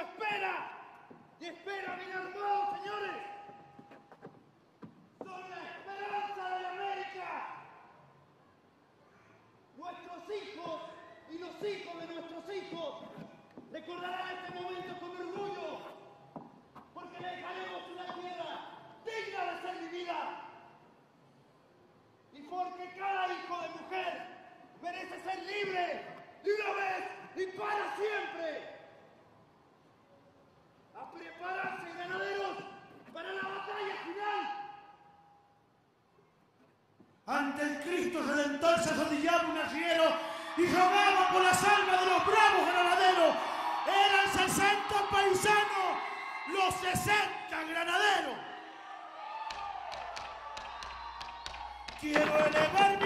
espera. Y espera bien armado, señores. Son la esperanza de América. Nuestros hijos y los hijos de nuestros hijos recordarán este momento con orgullo. Porque le dejaremos una tierra digna de ser vivida. Y porque cada hijo de mujer merece ser libre de una vez y para siempre. Cristo Redentor se arrodillaba un arriero y rogaba por las almas de los bravos granaderos. Eran 60 paisanos, los 60 granaderos. Quiero elevar